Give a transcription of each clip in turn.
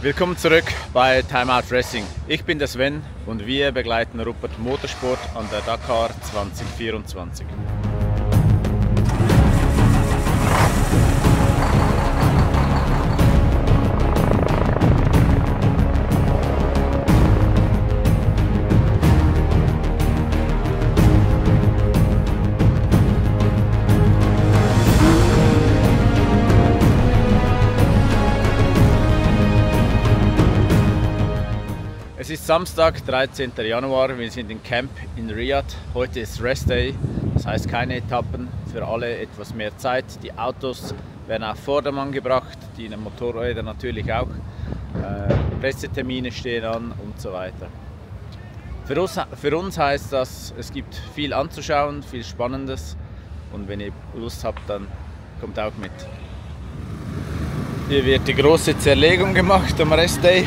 Willkommen zurück bei Time Out Racing. Ich bin der Sven und wir begleiten Rupert Motorsport an der Dakar 2024. Samstag, 13. Januar. Wir sind im Camp in Riyadh. Heute ist Rest Day, das heißt keine Etappen, für alle etwas mehr Zeit. Die Autos werden auf Vordermann gebracht, die Motorräder natürlich auch. Äh, Pressetermine stehen an und so weiter. Für uns, für uns heißt das, es gibt viel anzuschauen, viel Spannendes und wenn ihr Lust habt, dann kommt auch mit. Hier wird die große Zerlegung gemacht am Rest Day.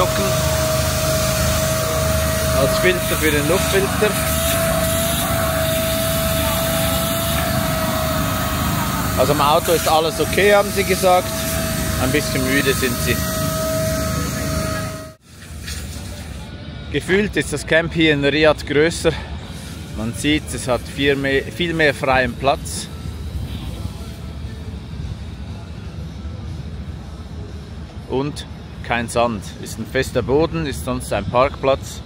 Socken als Filter für den Luftfilter. Also im Auto ist alles okay, haben sie gesagt. Ein bisschen müde sind sie. Gefühlt ist das Camp hier in Riyadh größer. Man sieht, es hat viel mehr, viel mehr freien Platz. Und kein Sand. Ist ein fester Boden, ist sonst ein Parkplatz,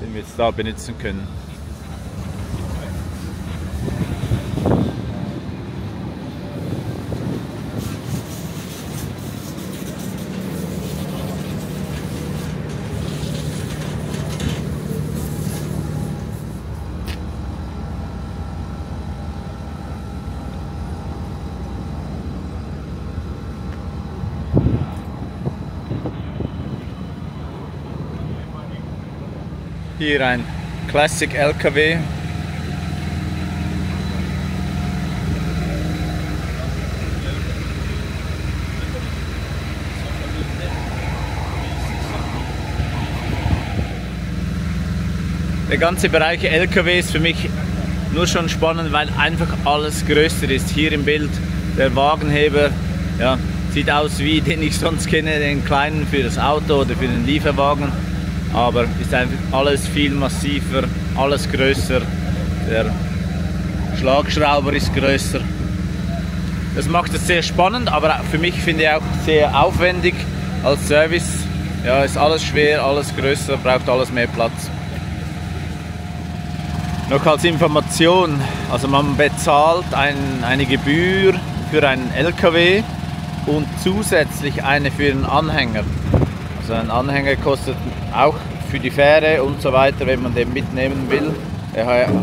den wir jetzt da benutzen können. Hier ein Classic LKW. Der ganze Bereich LKW ist für mich nur schon spannend, weil einfach alles größer ist. Hier im Bild der Wagenheber ja, sieht aus wie den ich sonst kenne, den kleinen für das Auto oder für den Lieferwagen aber ist einfach alles viel massiver, alles größer. Der Schlagschrauber ist größer. Das macht es sehr spannend, aber für mich finde ich auch sehr aufwendig als Service. Ja, ist alles schwer, alles größer, braucht alles mehr Platz. Noch als Information, also man bezahlt ein, eine Gebühr für einen LKW und zusätzlich eine für den Anhänger. Also ein Anhänger kostet auch für die Fähre und so weiter, wenn man den mitnehmen will.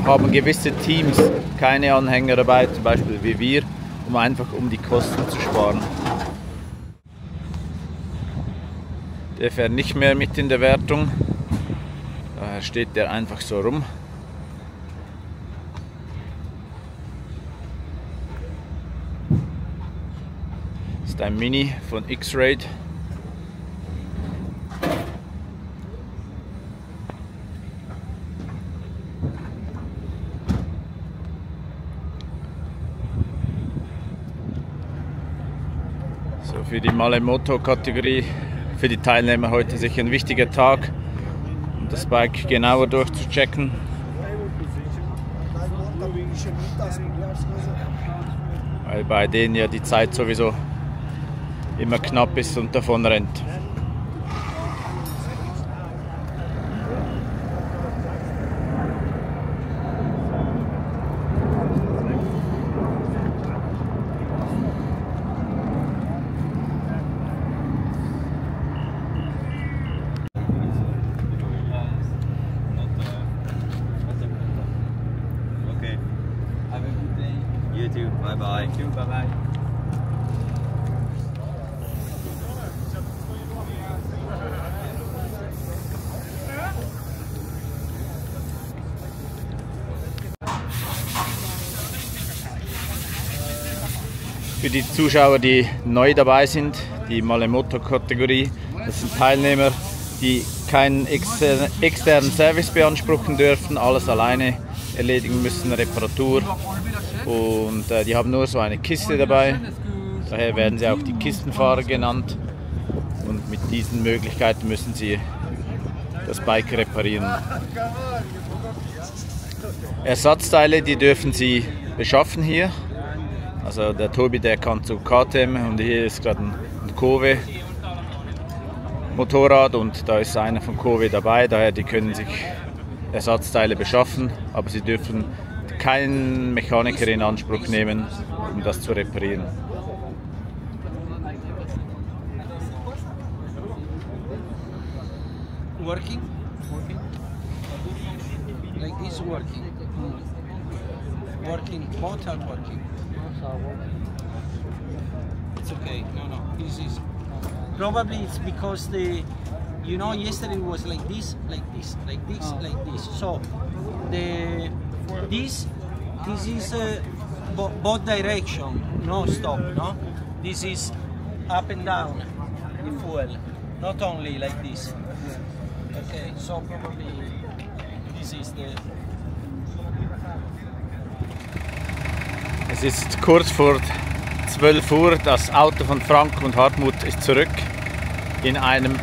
Haben gewisse Teams keine Anhänger dabei, zum Beispiel wie wir, um einfach um die Kosten zu sparen. Der fährt nicht mehr mit in der Wertung, daher steht der einfach so rum. Ist ein Mini von X-Raid. Für die Malemoto-Kategorie, für die Teilnehmer heute sicher ein wichtiger Tag, um das Bike genauer durchzuchecken. Weil bei denen ja die Zeit sowieso immer knapp ist und davon rennt. Die Zuschauer, die neu dabei sind, die Malemoto-Kategorie, das sind Teilnehmer, die keinen exter externen Service beanspruchen dürfen, alles alleine erledigen müssen, Reparatur. Und äh, die haben nur so eine Kiste dabei, daher werden sie auch die Kistenfahrer genannt. Und mit diesen Möglichkeiten müssen sie das Bike reparieren. Ersatzteile, die dürfen sie beschaffen hier. Also der Tobi, der kann zu KTM und hier ist gerade ein, ein Kove Motorrad und da ist einer von Kove dabei, daher die können sich Ersatzteile beschaffen, aber sie dürfen keinen Mechaniker in Anspruch nehmen, um das zu reparieren. working? Working? Like this working working both are working. It's okay. No no. This is probably it's because the you know yesterday it was like this like this like this like this. So the this this is uh, bo both direction. No stop no? This is up and down. The fuel. Not only like this. Okay, so probably this is the Es ist kurz vor 12 Uhr, das Auto von Frank und Hartmut ist zurück in einem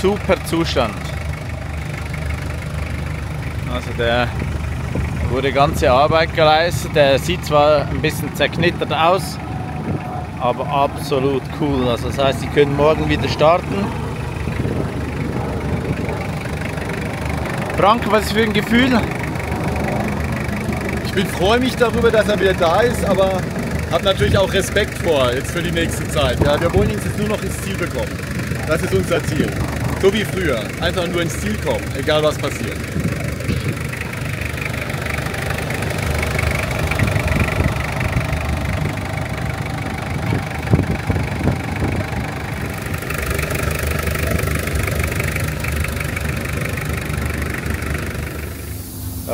super Zustand. Also der wurde ganze Arbeit geleistet, der sieht zwar ein bisschen zerknittert aus, aber absolut cool. Also das heißt, Sie können morgen wieder starten. Frank, was ist für ein Gefühl? Ich bin freue mich darüber, dass er wieder da ist, aber habe natürlich auch Respekt vor jetzt für die nächste Zeit. Ja, wir wollen ihn jetzt nur noch ins Ziel bekommen. Das ist unser Ziel. So wie früher. Einfach nur ins Ziel kommen, egal was passiert.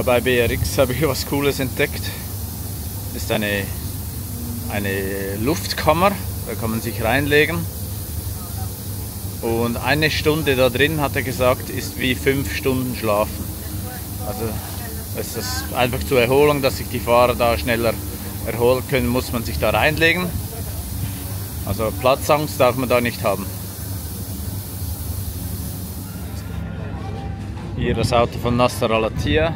Bei BRX habe ich was Cooles entdeckt. Das ist eine, eine Luftkammer, da kann man sich reinlegen. Und eine Stunde da drin, hat er gesagt, ist wie fünf Stunden schlafen. Also es ist einfach zur Erholung, dass sich die Fahrer da schneller erholen können, muss man sich da reinlegen. Also Platzangst darf man da nicht haben. Hier das Auto von Nasser Al-Attiyah.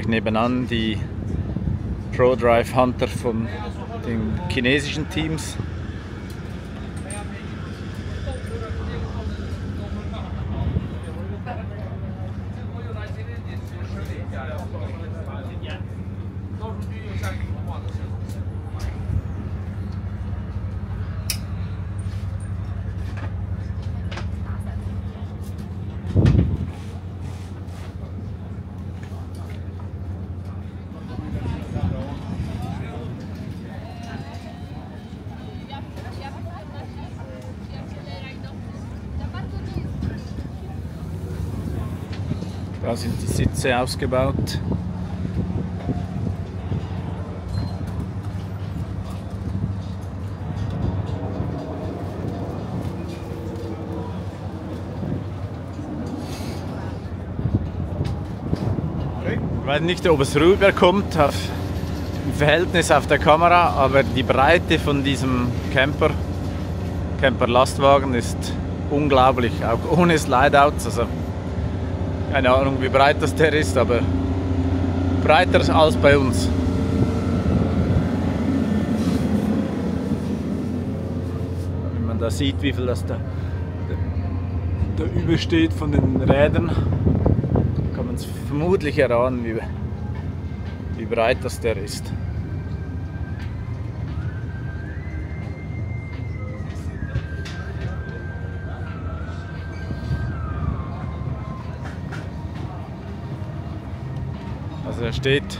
Gleich nebenan die ProDrive Hunter von den chinesischen Teams. Da sind die Sitze ausgebaut. Ich weiß nicht, ob es rüberkommt auf, im Verhältnis auf der Kamera, aber die Breite von diesem Camper, Camper-Lastwagen ist unglaublich, auch ohne Slideouts. Also keine Ahnung, wie breit das der ist, aber breiter als bei uns. Wenn man da sieht, wie viel das da, da, da übersteht von den Rädern, kann man es vermutlich erahnen, wie, wie breit das der ist. Also er steht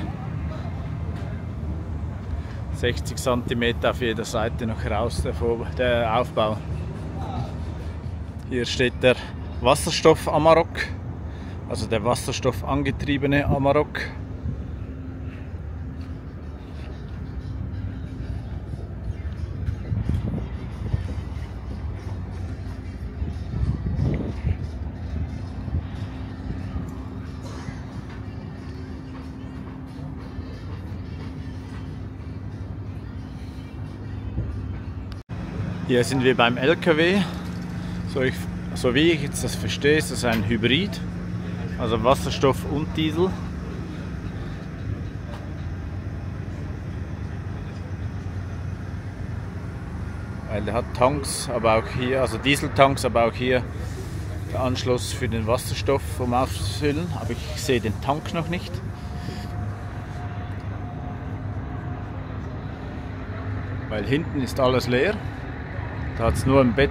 60 cm auf jeder Seite noch raus, der, Vor der Aufbau. Hier steht der Wasserstoff Amarok, also der wasserstoffangetriebene Amarok. Hier sind wir beim LKW. So, ich, so wie ich jetzt das verstehe, ist das ein Hybrid, also Wasserstoff und Diesel. Weil der hat Tanks, aber auch hier, also Dieseltanks, aber auch hier der Anschluss für den Wasserstoff, um auszufüllen. Aber ich sehe den Tank noch nicht. Weil hinten ist alles leer. Da hat es nur ein Bett.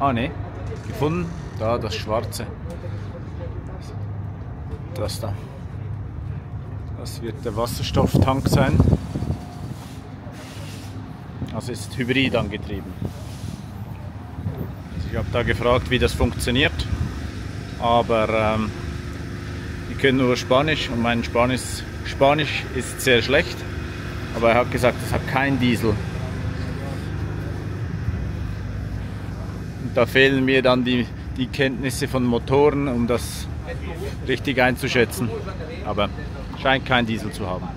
Ah ne, gefunden. Da das schwarze. Das da. Das wird der Wasserstofftank sein. Also ist hybrid angetrieben. Also ich habe da gefragt, wie das funktioniert. Aber ähm, die können nur Spanisch und mein Spanisch, Spanisch ist sehr schlecht. Aber er hat gesagt, es hat kein Diesel. Da fehlen mir dann die, die Kenntnisse von Motoren, um das richtig einzuschätzen. Aber scheint kein Diesel zu haben.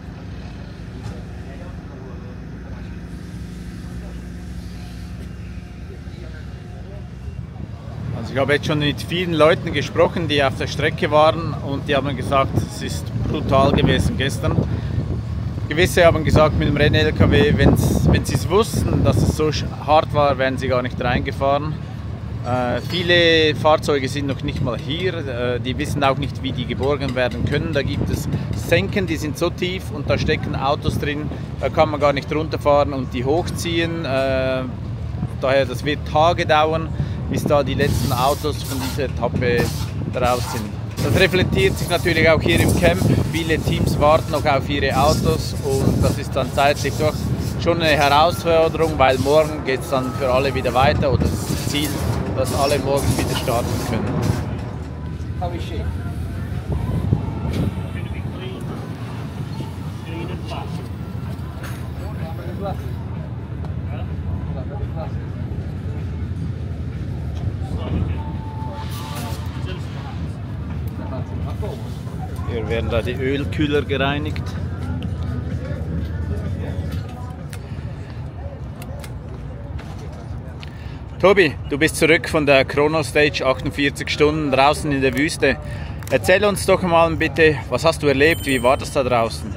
Also ich habe jetzt schon mit vielen Leuten gesprochen, die auf der Strecke waren und die haben gesagt, es ist brutal gewesen gestern. Gewisse haben gesagt mit dem Renn-LKW, wenn sie es wussten, dass es so hart war, wären sie gar nicht reingefahren. Äh, viele Fahrzeuge sind noch nicht mal hier, äh, die wissen auch nicht, wie die geborgen werden können. Da gibt es Senken, die sind so tief und da stecken Autos drin, da kann man gar nicht runterfahren und die hochziehen. Äh, daher, das wird Tage dauern, bis da die letzten Autos von dieser Etappe drauf sind. Das reflektiert sich natürlich auch hier im Camp. Viele Teams warten noch auf ihre Autos und das ist dann zeitlich doch schon eine Herausforderung, weil morgen geht es dann für alle wieder weiter oder das Ziel dass alle morgen wieder starten können. Hier werden da die Ölkühler gereinigt. Tobi, du bist zurück von der Chrono Stage, 48 Stunden draußen in der Wüste. Erzähl uns doch mal bitte, was hast du erlebt, wie war das da draußen?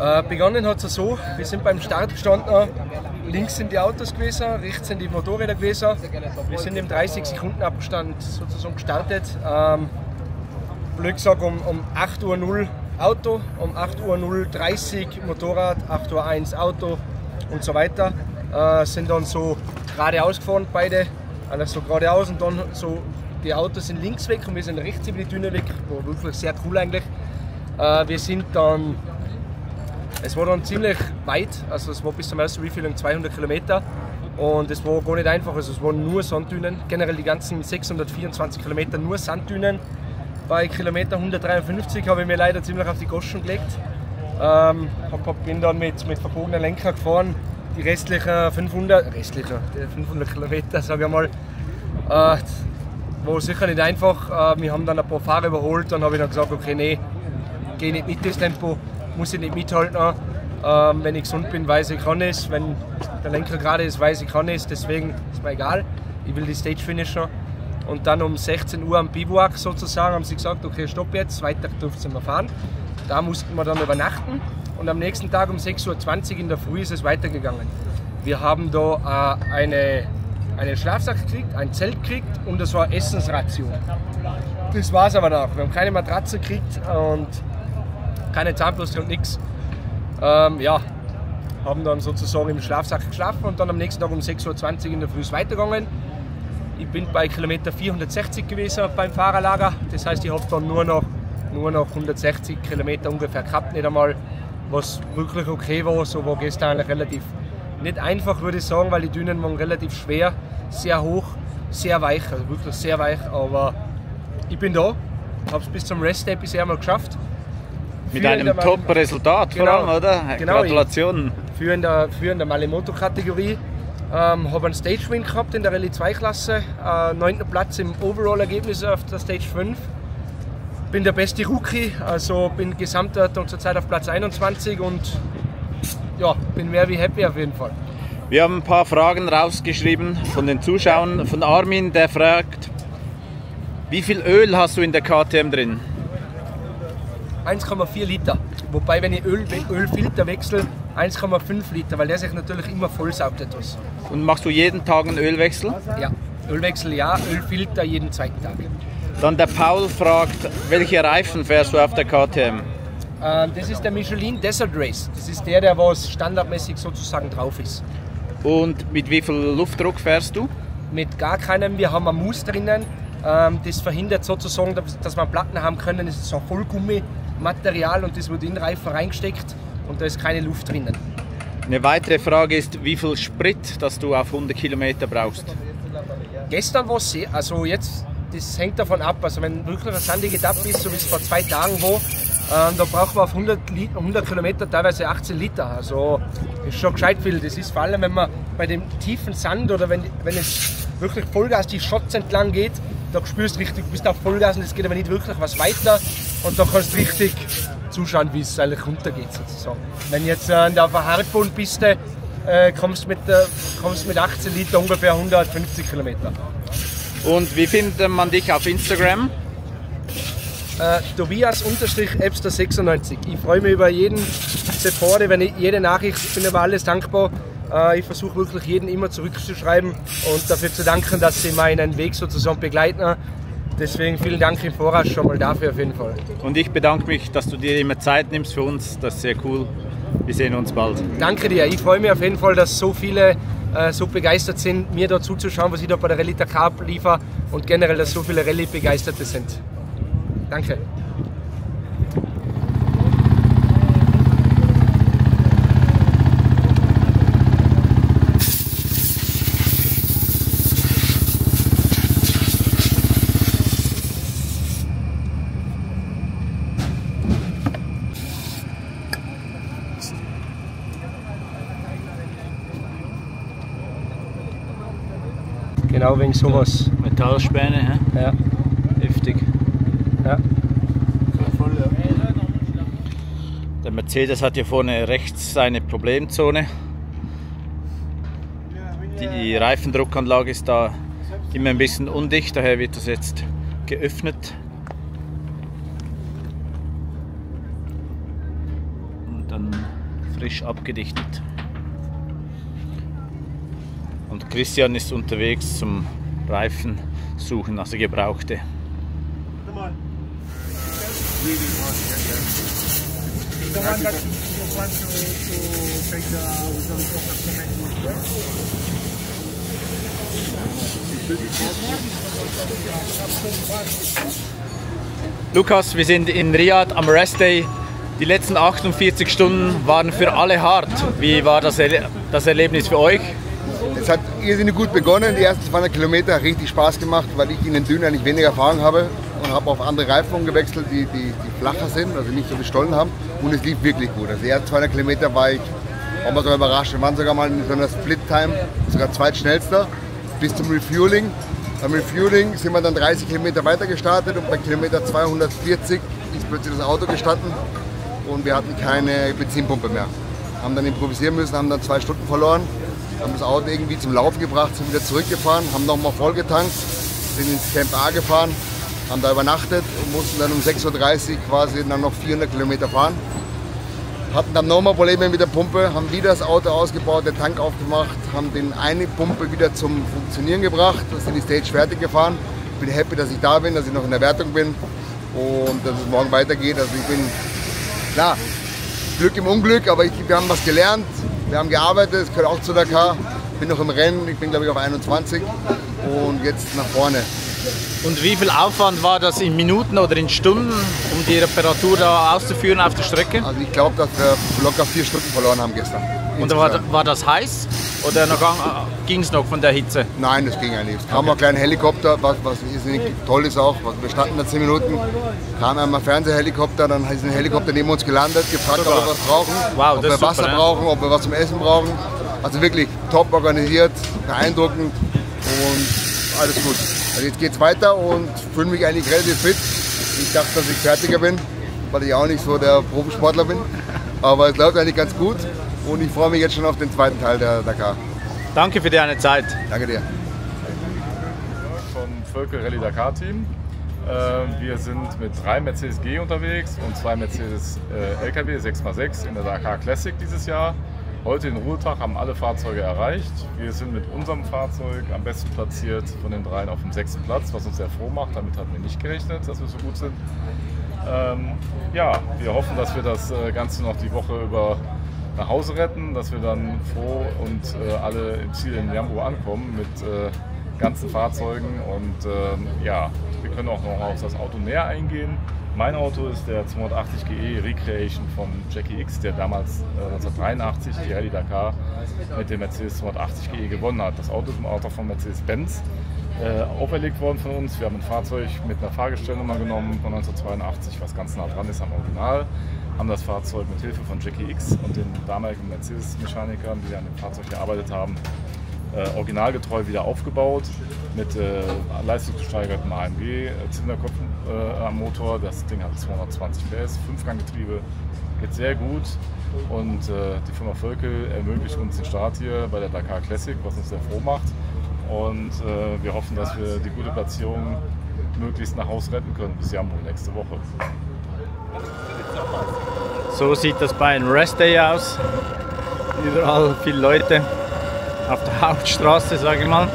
Äh, begonnen hat es so, wir sind beim Start gestanden, links sind die Autos gewesen, rechts sind die Motorräder gewesen. Wir sind im 30 Sekunden Abstand sozusagen gestartet. Ähm, blöd gesagt um, um 8.00 Uhr Auto, um 8.030 Uhr Motorrad, 8.01 Uhr Auto und so weiter. Äh, sind dann so geradeaus gefahren, beide. Einer so geradeaus und dann so die Autos sind links weg und wir sind rechts über die Düne weg. War wirklich sehr cool eigentlich. Äh, wir sind dann, es war dann ziemlich weit, also es war bis zum ersten Refueling 200 Kilometer und es war gar nicht einfach, also es waren nur Sanddünen. Generell die ganzen 624 Kilometer nur Sanddünen. Bei Kilometer 153 habe ich mir leider ziemlich auf die Goschen gelegt. Ähm, hab, bin dann mit, mit verbogenen Lenker gefahren, die restlichen 500, restliche, 500 Kilometer, sage ich mal, äh, war sicher nicht einfach. Äh, wir haben dann ein paar Fahrer überholt, dann habe ich dann gesagt, okay, nee, gehe nicht mit das Tempo, muss ich nicht mithalten. Ähm, wenn ich gesund bin, weiß ich, kann es. Wenn der Lenker gerade ist, weiß ich, kann es. Deswegen ist mir egal. Ich will die Stage finishen. Und dann um 16 Uhr am Bivouac sozusagen haben sie gesagt, okay, stopp jetzt, weiter dürfen wir fahren. Da mussten wir dann übernachten und am nächsten Tag um 6.20 Uhr in der Früh ist es weitergegangen. Wir haben da äh, eine, einen Schlafsack gekriegt, ein Zelt gekriegt und das war Essensration. Das war es aber noch. Wir haben keine Matratze gekriegt und keine Zahnbürste und nichts. Ähm, ja, haben dann sozusagen im Schlafsack geschlafen und dann am nächsten Tag um 6.20 Uhr in der Früh weitergegangen. Ich bin bei Kilometer 460 gewesen beim Fahrerlager. Das heißt, ich habe dann nur noch, nur noch 160 Kilometer ungefähr gehabt, nicht einmal, was wirklich okay war. So war gestern eigentlich relativ nicht einfach, würde ich sagen, weil die Dünen waren relativ schwer, sehr hoch, sehr weich, also wirklich sehr weich. Aber ich bin da, habe es bis zum Rest-Day bisher mal geschafft. Mit Für in einem Top-Resultat vor Genau. allem, oder? Genau, Gratulationen. für in der, für in der Malimoto-Kategorie. Ähm, habe einen Stage-Win gehabt in der Rallye 2-Klasse, äh, 9. Platz im Overall-Ergebnis auf der Stage 5. Bin der beste Rookie, also bin Gesamtwertung zurzeit auf Platz 21 und ja, bin mehr wie happy auf jeden Fall. Wir haben ein paar Fragen rausgeschrieben von den Zuschauern. Von Armin, der fragt, wie viel Öl hast du in der KTM drin? 1,4 Liter. Wobei, wenn ich Öl, Ölfilter wechsle, 1,5 Liter, weil der sich natürlich immer vollsaugt etwas. Und machst du jeden Tag einen Ölwechsel? Ja, Ölwechsel ja, Ölfilter jeden zweiten Tag. Dann der Paul fragt, welche Reifen fährst du auf der KTM? Ähm, das ist der Michelin Desert Race. Das ist der, der was standardmäßig sozusagen drauf ist. Und mit wie viel Luftdruck fährst du? Mit gar keinem. Wir haben ein Mousse drinnen. Ähm, das verhindert sozusagen, dass- wir Platten haben können. Das ist ein Vollgummimaterial und das wird in den Reifen reingesteckt und da ist keine Luft drinnen. Eine weitere Frage ist, wie viel Sprit, das du auf 100 Kilometer brauchst? Gestern war es sehr, also jetzt, das hängt davon ab. Also wenn wirklich eine sandige Etappe ist, so wie es vor zwei Tagen war, ähm, da brauchen wir auf 100, Lit 100 Kilometer teilweise 18 Liter. Also ist schon gescheit viel. Das ist vor allem, wenn man bei dem tiefen Sand oder wenn, wenn es wirklich Vollgas die Shots entlang geht, da spürst du richtig, du bist auf Vollgas und es geht aber nicht wirklich was weiter und da kannst du richtig zuschauen, wie es eigentlich runtergeht sozusagen. Wenn jetzt äh, auf einer Hartbodenpiste äh, kommst mit, äh, kommst mit 18 Liter ungefähr 150 Kilometer. Und wie findet man dich auf Instagram? Äh, Tobias-Epster96. Ich freue mich über jeden Support, über jede Nachricht. Ich bin über alles dankbar. Äh, ich versuche wirklich jeden immer zurückzuschreiben und dafür zu danken, dass sie meinen Weg sozusagen begleiten. Deswegen vielen Dank im Voraus schon mal dafür auf jeden Fall. Und ich bedanke mich, dass du dir immer Zeit nimmst für uns. Das ist sehr cool. Wir sehen uns bald. Danke dir. Ich freue mich auf jeden Fall, dass so viele äh, so begeistert sind, mir da zuzuschauen, was ich da bei der Rallye Dakar liefere und generell, dass so viele Rallye-Begeisterte sind. Danke. Genau wegen sowas. Metallspäne, hä? Ja. heftig. Ja. Der Mercedes hat hier vorne rechts seine Problemzone. Die Reifendruckanlage ist da immer ein bisschen undicht, daher wird das jetzt geöffnet. Und dann frisch abgedichtet. Und Christian ist unterwegs zum Reifen suchen, also gebrauchte. Lukas, wir sind in Riyadh am Rest Day. Die letzten 48 Stunden waren für alle hart. Wie war das, Erle das Erlebnis für euch? Es hat irrsinnig gut begonnen. Die ersten 200 Kilometer hat richtig Spaß gemacht, weil ich in den Dünen eigentlich weniger Erfahrung habe und habe auf andere Reifen umgewechselt, die, die, die flacher sind, also nicht so viel Stollen haben. Und es lief wirklich gut. Also die ersten 200 Kilometer war ich auch mal sogar überrascht. Wir waren sogar mal in so einer Split-Time, sogar zweitschnellster, bis zum Refueling. Beim Refueling sind wir dann 30 Kilometer weiter gestartet und bei Kilometer 240 ist plötzlich das Auto gestanden und wir hatten keine Benzinpumpe mehr. Haben dann improvisieren müssen, haben dann zwei Stunden verloren, haben das Auto irgendwie zum Laufen gebracht, sind wieder zurückgefahren, haben nochmal vollgetankt, sind ins Camp A gefahren, haben da übernachtet und mussten dann um 6.30 Uhr quasi dann noch 400 Kilometer fahren. Hatten dann nochmal Probleme mit der Pumpe, haben wieder das Auto ausgebaut, den Tank aufgemacht, haben den eine Pumpe wieder zum Funktionieren gebracht, sind die Stage fertig gefahren bin happy, dass ich da bin, dass ich noch in der Wertung bin und dass es morgen weitergeht. Also ich bin, klar, Glück im Unglück, aber ich, wir haben was gelernt, wir haben gearbeitet, es gehört auch zu Dakar. Bin noch im Rennen, ich bin glaube ich auf 21 und jetzt nach vorne. Und wie viel Aufwand war das in Minuten oder in Stunden, um die Reparatur da auszuführen auf der Strecke? Also ich glaube, dass wir locker vier Stunden verloren haben gestern. Und war, war das heiß oder ging es noch von der Hitze? Nein, das ging eigentlich. Es kam okay. ein kleiner Helikopter, was, was toll ist auch. Wir standen da zehn Minuten, kam einmal Fernsehhelikopter, dann ist ein Helikopter neben uns gelandet, gefragt, Sogar. ob wir was brauchen, wow, ob wir super, Wasser ne? brauchen, ob wir was zum Essen brauchen. Also wirklich top organisiert, beeindruckend und alles gut. Also jetzt geht es weiter und fühle mich eigentlich relativ fit. Ich dachte, dass ich fertiger bin, weil ich auch nicht so der Profisportler bin. Aber es läuft eigentlich ganz gut und ich freue mich jetzt schon auf den zweiten Teil der Dakar. Danke für deine Zeit. Danke dir. Vom Völkel Rallye Dakar Team. Äh, wir sind mit drei Mercedes G unterwegs und zwei Mercedes äh, LKW 6x6 in der Dakar Classic dieses Jahr. Heute den Ruhetag haben alle Fahrzeuge erreicht. Wir sind mit unserem Fahrzeug am besten platziert von den dreien auf dem sechsten Platz, was uns sehr froh macht. Damit hatten wir nicht gerechnet, dass wir so gut sind. Ähm, ja, wir hoffen, dass wir das äh, Ganze noch die Woche über nach Hause retten, dass wir dann froh und äh, alle im Ziel in Jambu ankommen mit äh, ganzen Fahrzeugen. Und äh, ja, wir können auch noch auf das Auto näher eingehen. Mein Auto ist der 280 GE Recreation von Jackie X, der damals äh, 1983 die Rallye Dakar mit dem Mercedes 280 GE gewonnen hat. Das Auto ist ein Auto von Mercedes-Benz äh, auferlegt worden von uns. Wir haben ein Fahrzeug mit einer Fahrgestellnummer genommen von 1982, was ganz nah dran ist am Original. Haben das Fahrzeug mit Hilfe von Jackie X und den damaligen Mercedes-Mechanikern, die an dem Fahrzeug gearbeitet haben, äh, originalgetreu wieder aufgebaut mit äh, leistungsgesteigertem AMG-Zylinderkopf äh, am Motor. Das Ding hat 220 PS, Fünfganggetriebe, geht sehr gut und äh, die Firma Völkel ermöglicht uns den Start hier bei der Dakar Classic, was uns sehr froh macht und äh, wir hoffen, dass wir die gute Platzierung möglichst nach Hause retten können bis Jambo nächste Woche. So sieht das bei einem Rest Day aus. Überall viele Leute auf der Hauptstraße, sage ich mal.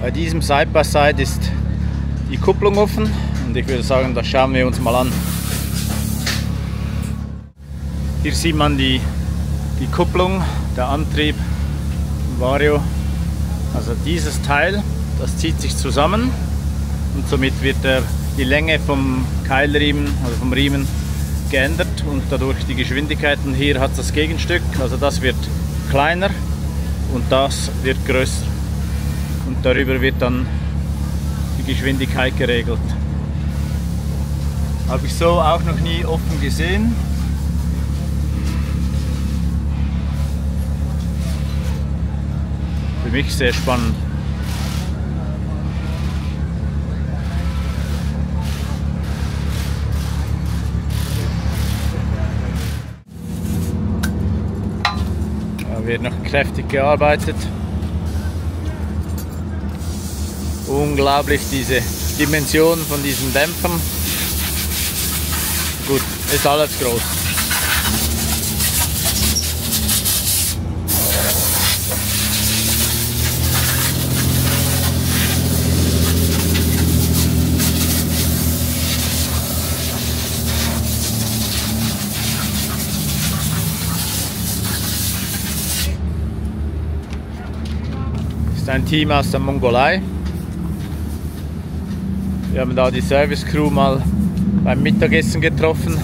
Bei diesem Side-by-Side -Side ist die Kupplung offen und ich würde sagen, das schauen wir uns mal an. Hier sieht man die, die Kupplung, der Antrieb Vario. Also dieses Teil, das zieht sich zusammen und somit wird der, die Länge vom Keilriemen, also vom Riemen geändert und dadurch die Geschwindigkeiten. Hier hat das Gegenstück, also das wird kleiner und das wird größer. Und darüber wird dann die Geschwindigkeit geregelt. Habe ich so auch noch nie offen gesehen. Für mich sehr spannend. Wird noch kräftig gearbeitet. Unglaublich diese Dimension von diesen Dämpfern. Gut, ist alles groß. Ist ein Team aus der Mongolei. Wir haben da die Service Crew mal beim Mittagessen getroffen.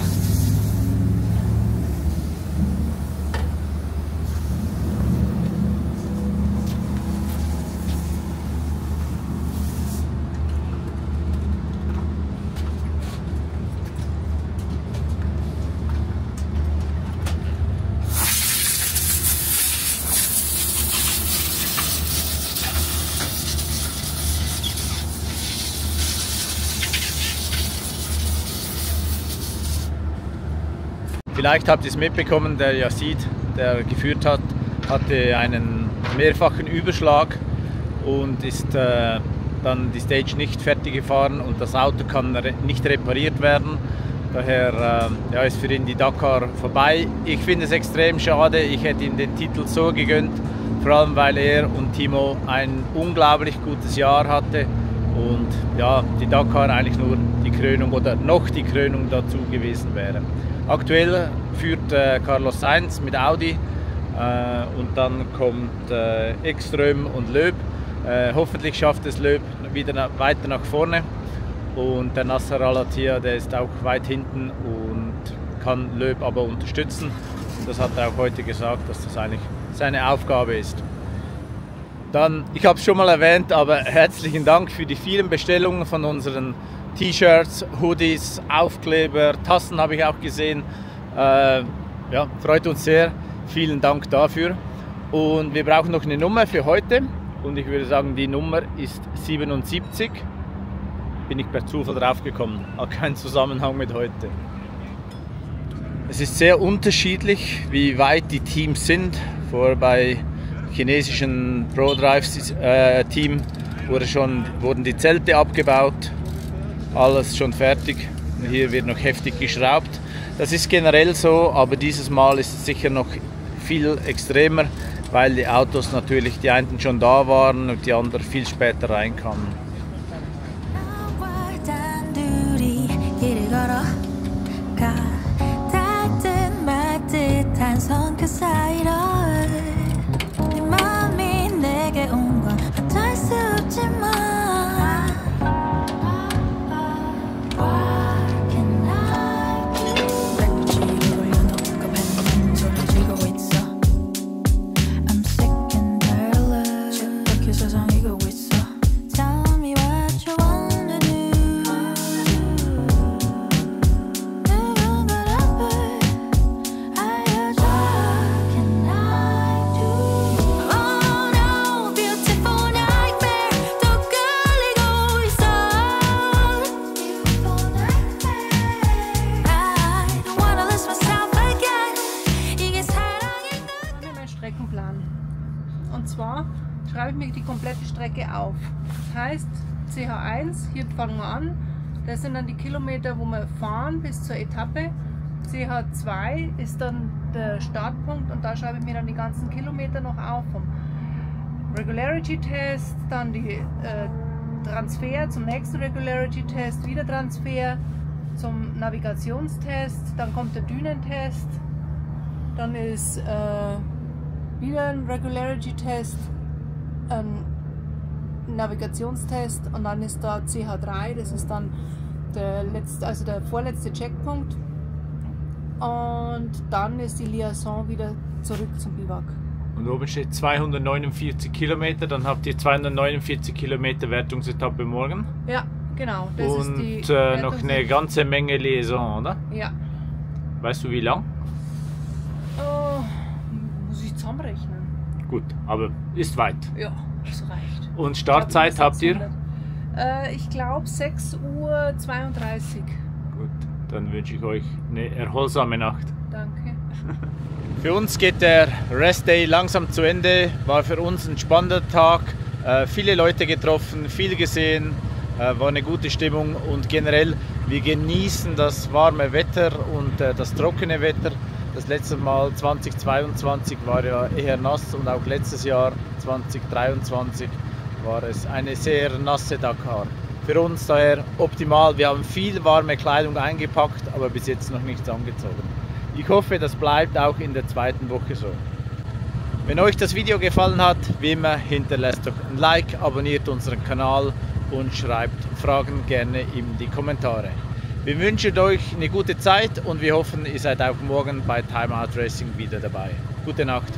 Vielleicht habt ihr es mitbekommen, der Yazid, der geführt hat, hatte einen mehrfachen Überschlag und ist äh, dann die Stage nicht fertig gefahren und das Auto kann re nicht repariert werden. Daher äh, ja, ist für ihn die Dakar vorbei. Ich finde es extrem schade. Ich hätte ihm den Titel so gegönnt, vor allem weil er und Timo ein unglaublich gutes Jahr hatte und ja, die Dakar eigentlich nur die Krönung oder noch die Krönung dazu gewesen wäre. Aktuell führt äh, Carlos Sainz mit Audi äh, und dann kommt äh, Ekström und Löb. Äh, hoffentlich schafft es Löb wieder na weiter nach vorne und der Nasser Al-Attiyah, der ist auch weit hinten und kann Löb aber unterstützen. Und das hat er auch heute gesagt, dass das eigentlich seine Aufgabe ist. Dann, ich habe es schon mal erwähnt, aber herzlichen Dank für die vielen Bestellungen von unseren T-Shirts, Hoodies, Aufkleber, Tassen habe ich auch gesehen. Äh, ja, freut uns sehr. Vielen Dank dafür. Und wir brauchen noch eine Nummer für heute. Und ich würde sagen, die Nummer ist 77 bin ich per Zufall draufgekommen. Hat keinen Zusammenhang mit heute. Es ist sehr unterschiedlich, wie weit die Teams sind. Vor bei chinesischen ProDrive äh, Team wurde schon, wurden die Zelte abgebaut, alles schon fertig. Hier wird noch heftig geschraubt. Das ist generell so, aber dieses Mal ist es sicher noch viel extremer, weil die Autos natürlich die einen schon da waren und die anderen viel später reinkamen. 그 사이로 네 맘이 내게 온건 어쩔 수 없지만 das sind dann die Kilometer, wo wir fahren bis zur Etappe. CH2 ist dann der Startpunkt und da schreibe ich mir dann die ganzen Kilometer noch auf vom Regularity Test, dann die äh, Transfer zum nächsten Regularity Test, wieder Transfer zum Navigationstest, dann kommt der Dünentest, dann ist äh, wieder ein Regularity Test, ein Navigationstest und dann ist da CH3, das ist dann der, letzte, also der vorletzte Checkpunkt. Und dann ist die Liaison wieder zurück zum Biwak. Und oben steht 249 Kilometer, dann habt ihr 249 Kilometer Wertungsetappe morgen. Ja, genau. und äh, noch eine ganze Menge Liaison, oder? Ja. Weißt du wie lang? Oh, muss ich zusammenrechnen. Gut, aber ist weit. Ja, das reicht. Und Startzeit habt ihr? Äh, ich glaube 6.32 Uhr. Gut, dann wünsche ich euch eine erholsame Nacht. Danke. Für uns geht der Rest Day langsam zu Ende. War für uns ein spannender Tag. Äh, viele Leute getroffen, viel gesehen, äh, war eine gute Stimmung und generell wir genießen das warme Wetter und äh, das trockene Wetter. Das letzte Mal 2022 war ja eher nass und auch letztes Jahr 2023 war es eine sehr nasse Dakar. Für uns daher optimal. Wir haben viel warme Kleidung eingepackt, aber bis jetzt noch nichts angezogen. Ich hoffe, das bleibt auch in der zweiten Woche so. Wenn euch das Video gefallen hat, wie immer hinterlasst doch ein Like, abonniert unseren Kanal und schreibt Fragen gerne in die Kommentare. Wir wünschen euch eine gute Zeit und wir hoffen, ihr seid auch morgen bei Time Out Racing wieder dabei. Gute Nacht.